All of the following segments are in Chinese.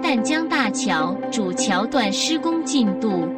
淡江大桥主桥段施工进度。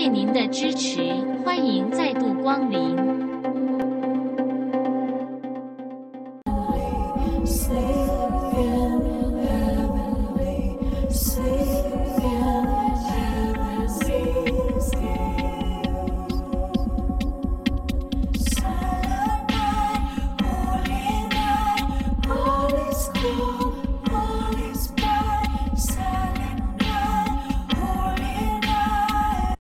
谢您的支持欢迎再度光临。